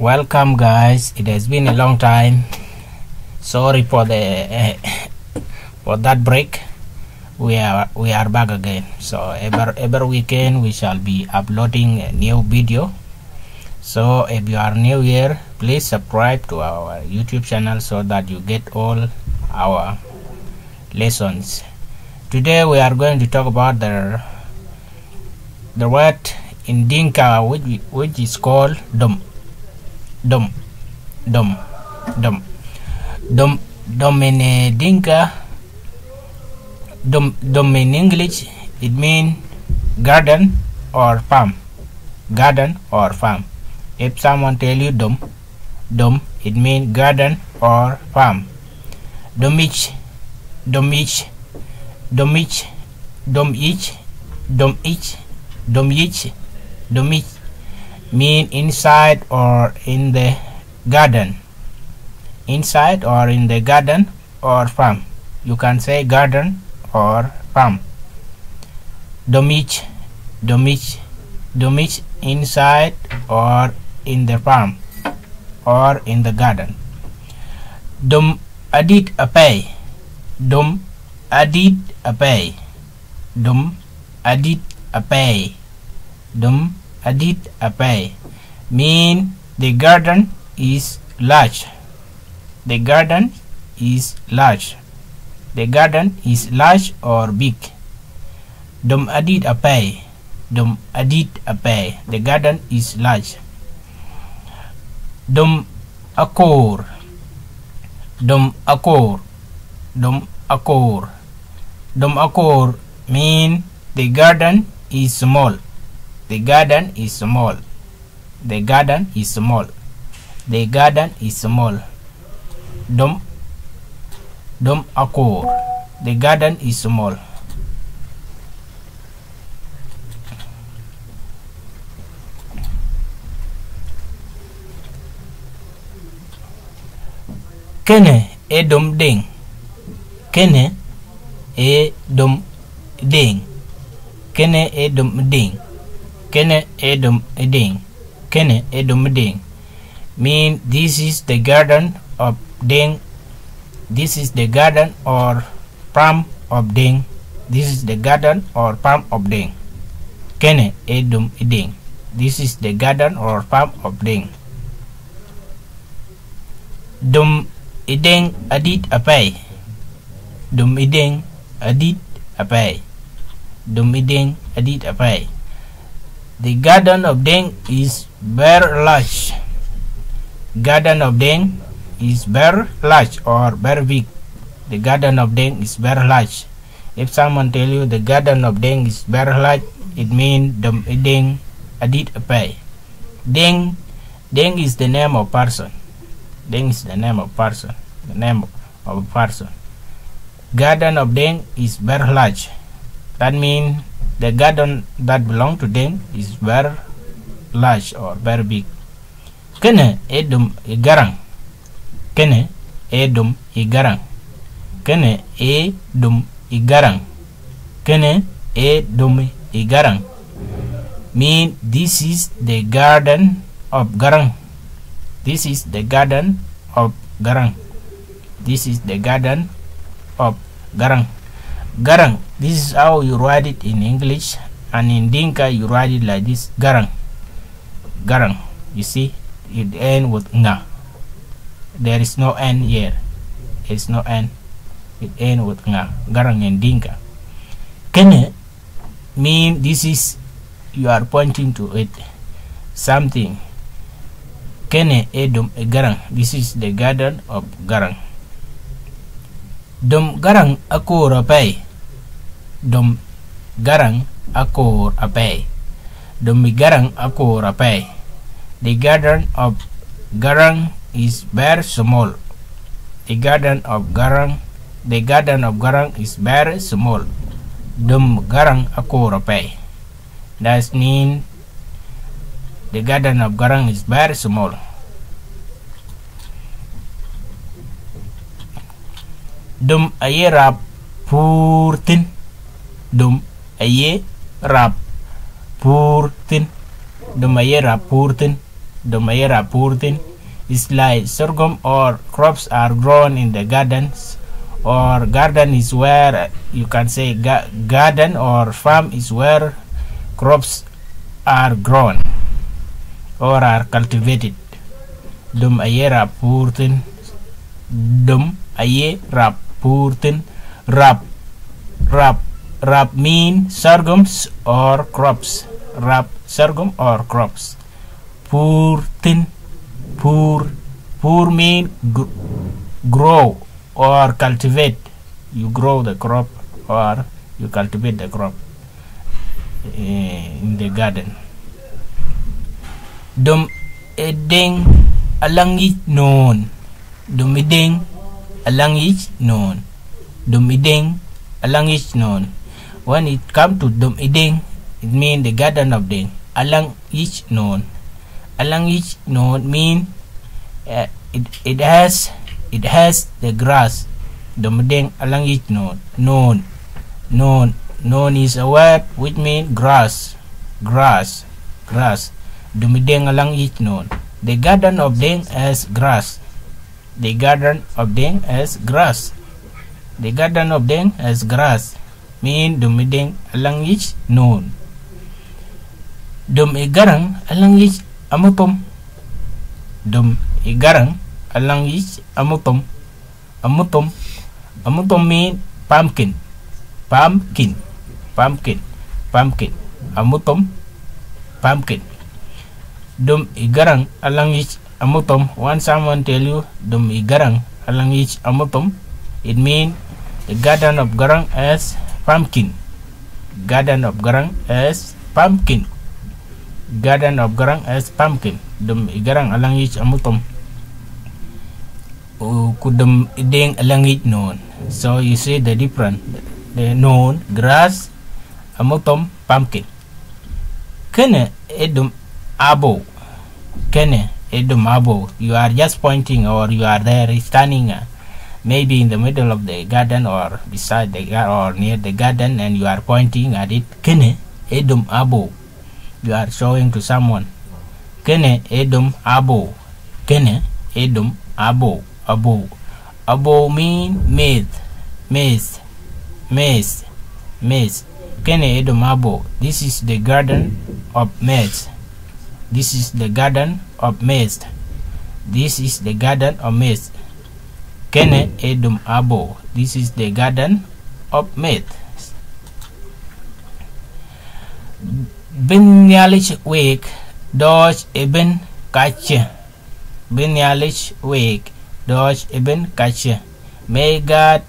welcome guys. It has been a long time. Sorry for the uh, for that break. We are we are back again. So every every weekend we shall be uploading a new video. So if you are new here please subscribe to our youtube channel so that you get all our lessons. Today we are going to talk about the the word in dinka which which is called dum dum dom dom dom. Dom in uh, dinka dum dum in english it means garden or farm. Garden or farm. If someone tell you dom dom it means garden or farm. Domich domich domich dom each dom each dom each domich mean inside or in the garden. Inside or in the garden or farm. You can say garden or farm. Domich domich domich inside or in the farm or in the garden. Dum adit apay dum adit apay dum adit apay dum adit apay mean the garden is large. The garden is large. The garden is large or big? Dum adit apay dum adit apay the garden is large. Dum akor dum akor dum akor dum akor mean the garden is small the garden is small. The garden is small. The garden is small. Dom. Dom accord. the garden is small. Kene e dom ding kene e dom ding kene e dom ding kene Edom dum ding kene e dum ding mean this is the garden of ding this is the garden or farm of ding this is the garden or farm of ding kene Edom dum ding this is the garden or farm of ding dum ideng adit apay dum ideng adit apay dum ideng adit apay the garden of deng is very large garden of deng is very large or very big the garden of deng is very large if someone tell you the garden of deng is very large it means dum ideng adit apay deng deng is the name of person Deng is the name of person. The name of a person. Garden of Deng is very large. That means the garden that belong to them is very large or very big. Kene edum igarang. Kene edum igarang. Kene edum igarang. Kene edum igarang. Mean this is the garden of Garang. This is the garden of Garang. This is the garden of Garang. Garang. This is how you write it in English, and in Dinka you write it like this: Garang. Garang. You see, it end with nga. There is no n here. There is no n. It end with nga. Garang in Dinka. Kene mean this is you are pointing to it something kene e dum e garang this is the garden of garang dum garang akor apay dum garang akor apay dum mi garang akor apay the garden of garang is very small. The garden of garang the garden of garang is very small. Dum garang akor apay that mean the garden of Garang is very small. Dum aye rap purtin. Dum aye rap purtin. Dum aye rap purtin. dum ayera purtin. Is like sorghum or crops are grown in the gardens. Or garden is where you can say ga garden or farm is where crops are grown or are cultivated. Dum ayera purtin. Dum ayera purtin. Rap rap rap mean sorghums or crops. Rap sorghum or crops. Purtin poor poor mean gr grow or cultivate. You grow the crop or you cultivate the crop uh, in the garden. Dum edeng alangi non. Dum edeng alangi non. Dum edeng alangi non when it come to dum edeng it mean the garden of deng alang each non alang each non mean uh, it, it has it has the grass. Dum edeng alang each non non non non is a word which mean grass. Grass. Grass. Dumideng alang each non the garden of deng has grass. The garden of deng has grass. The garden of deng has grass mean dumideng alang each non dum igarang alang each amutom dum igarang alang each amutom amutom amutom mean pumpkin pumpkin pumpkin pumpkin amutom pumpkin dum igarang alang each amutom when someone tell you dum igarang alang each amutom it mean the garden of garang as pumpkin. Garden of garang as pumpkin. Garden of garang as pumpkin. Dum igarang alang each amutom kudum ideng alang each non. So you see the different. The non grass amutom pumpkin. Kene edum abo. Kene edum abo. You are just pointing or you are there standing uh, maybe in the middle of the garden or beside the or near the garden and you are pointing at it kene edum abo. You are showing to someone kene edum abo. Kene edum abo. Abo. Abo mean maize. Maize. Maize. Maize. Kene edum abo. This is the garden of maize. This is the garden of maize. This is the garden of maize kene edum abo this is the garden of maize binyalich week dodge eben kache. Binyalich week dodge eben kache. May god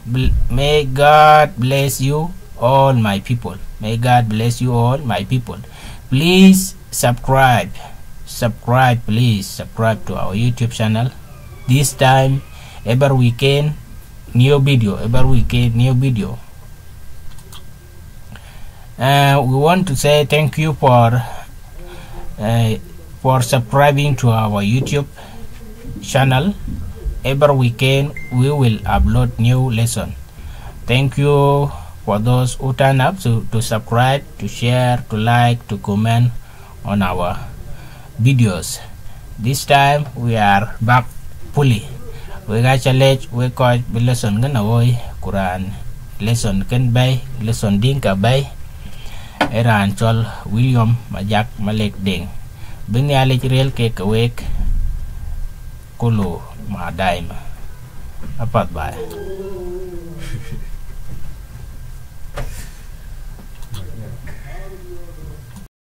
may god bless you all my people. May god bless you all my people. Please subscribe. Subscribe please subscribe to our youtube channel. This time every weekend new video. Every weekend new video. Uh, we want to say thank you for uh, for subscribing to our youtube channel. Every weekend we will upload new lesson. Thank you for those who turn up to, to subscribe to share to like to comment on our videos. This time we are back fully we ga challenge we ko the lesson gonna avoid quran lesson ken bay lesson ding ka bay. Eran chol william majak malek ding bin ya lech rel ke ka wek kulu ma daima apat bay